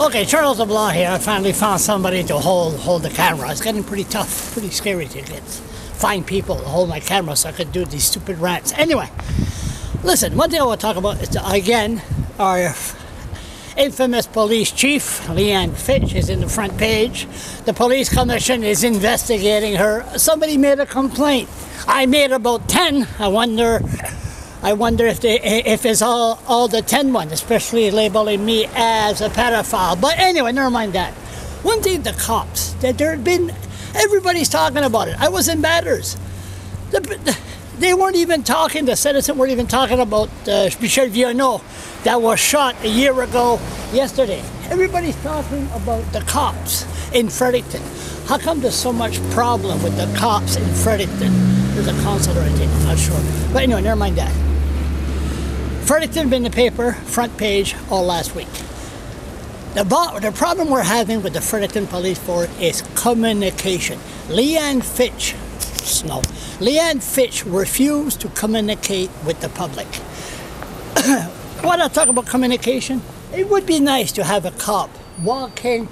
Okay, Charles LeBlanc here. I finally found somebody to hold hold the camera. It's getting pretty tough, pretty scary to get find people to hold my camera so I could do these stupid rants. Anyway, listen. One thing I want to talk about is again our infamous police chief Leanne Fitch is in the front page. The police commission is investigating her. Somebody made a complaint. I made about ten. I wonder I wonder if they, if it's all, all the 10 one, especially labeling me as a pedophile. But anyway, never mind that. One thing, the cops, that there had been, everybody's talking about it. I was in Batters. The, the, they weren't even talking, the citizens weren't even talking about uh, Michel Vienneau that was shot a year ago yesterday. Everybody's talking about the cops in Fredericton. How come there's so much problem with the cops in Fredericton? There's a consular, I think, I'm not sure. But anyway, never mind that. Fredericton been in the paper, front page, all last week. The, the problem we're having with the Fredericton Police Force is communication. Leanne Fitch, Snow, Leanne Fitch refused to communicate with the public. when I talk about communication, it would be nice to have a cop walking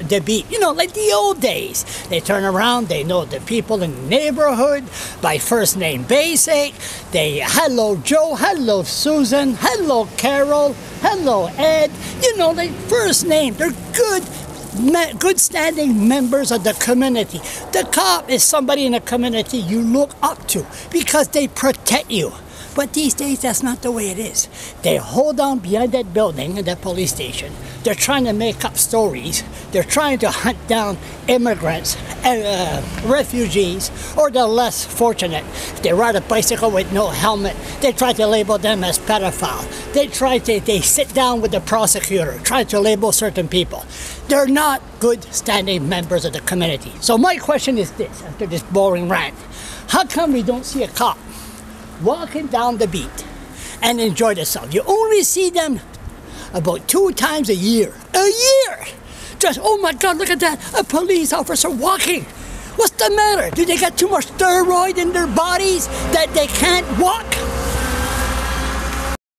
the beat. You know, like the old days. They turn around, they know the people in the neighborhood by first name basic. They, hello Joe, hello Susan, hello Carol, hello Ed. You know, they first name. They're good good standing members of the community. The cop is somebody in the community you look up to because they protect you. But these days, that's not the way it is. They hold on behind that building, that police station. They're trying to make up stories. They're trying to hunt down immigrants, uh, refugees, or the less fortunate. They ride a bicycle with no helmet, they try to label them as pedophile. They try to, they sit down with the prosecutor, try to label certain people. They're not good standing members of the community. So my question is this, after this boring rant, how come we don't see a cop walking down the beat and enjoy themselves. You only see them about two times a year. A year! Just, oh my God, look at that, a police officer walking. What's the matter? Do they got too much steroid in their bodies that they can't walk?